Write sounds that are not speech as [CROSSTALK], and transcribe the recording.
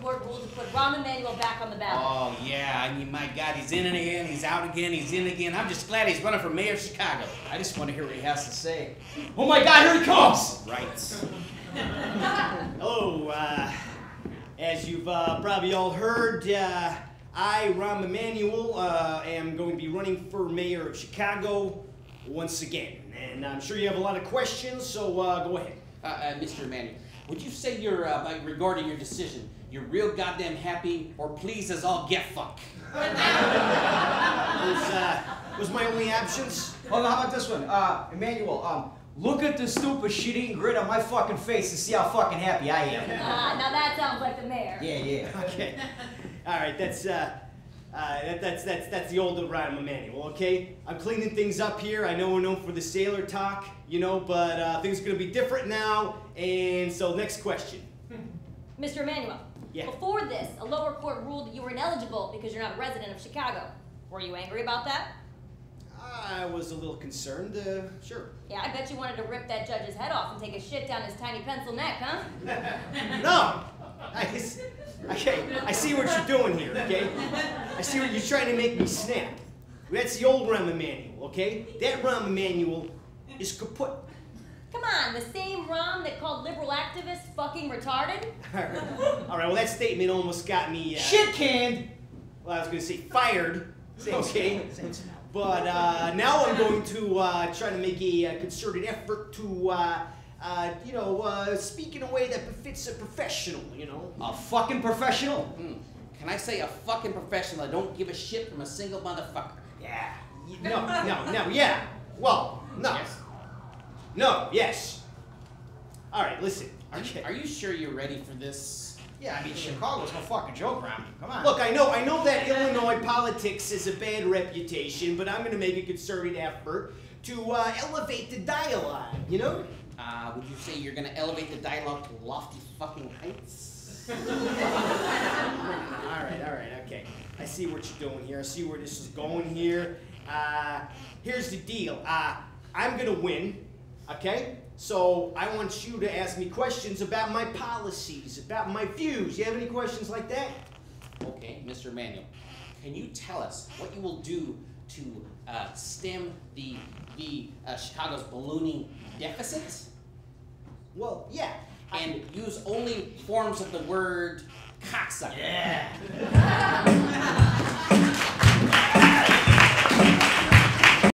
court ruled to put Rahm Emanuel back on the ballot. Oh, yeah. I mean, my God, he's in it again, he's out again, he's in again. I'm just glad he's running for mayor of Chicago. I just want to hear what he has to say. Oh my God, here he comes! Right. [LAUGHS] Hello. Uh, as you've uh, probably all heard, uh, I, Rahm Emanuel, uh, am going to be running for mayor of Chicago once again. And I'm sure you have a lot of questions, so uh, go ahead. Uh, uh, Mr. Emanuel, would you say you're, uh, by- regarding your decision, you're real goddamn happy or pleased as all get fuck? [LAUGHS] Those, uh, was my only options. Oh, how about this one? Uh, Emanuel, um, look at the stupid shit-eating grin on my fucking face and see how fucking happy I am. Ah, now that sounds like the mayor. Yeah, yeah. Okay. [LAUGHS] All right. That's uh, uh, that, that's that's that's the old Rahm Emanuel. Okay. I'm cleaning things up here. I know we're known for the sailor talk, you know, but uh, things are gonna be different now. And so, next question. Mr. Emanuel, Yeah. before this, a lower court ruled that you were ineligible because you're not a resident of Chicago. Were you angry about that? I was a little concerned. Uh, sure. Yeah, I bet you wanted to rip that judge's head off and take a shit down his tiny pencil neck, huh? [LAUGHS] No. I, s- okay. I see what you're doing here. Okay. I see what you're trying to make me snap. That's the old Rahm Emanuel. Okay. That Rahm Emanuel is kaput. Come on, the same Rahm that called liberal activists fucking retarded? All right. All right. Well, that statement almost got me. Uh, Shit canned! Well, I was going to say fired. Okay. But uh, now I'm going to uh, try to make a, uh concerted effort to, uh, you know, uh, speak in a way that befits a professional. You know. A fucking professional? Hmm. Can I say a fucking professional I don't give a shit from a single motherfucker? Yeah. [LAUGHS] No. No. No. Yeah. Well. No. Yes. No. Yes. All right. Listen. Are you, Okay. are you sure you're ready for this? Yeah, I mean, Chicago's no fucking joke around here. Come on. Look, I know, I know that Illinois politics is a bad reputation, but I'm going to make a concerted effort to uh, elevate the dialogue. You know? Uh, would you say you're gonna elevate the dialogue to lofty fucking heights? [LAUGHS] All right, all right, okay. I see what you're doing here. I see where this is going here. Uh, here's the deal. Uh, I'm gonna win, okay? So I want you to ask me questions about my policies, about my views. You have any questions like that? Okay, Mr. Emanuel, can you tell us what you will do to uh, stem the the uh, Chicago's ballooning deficit Well, yeah. I- and use only forms of the word cocksucker? Yeah. [LAUGHS]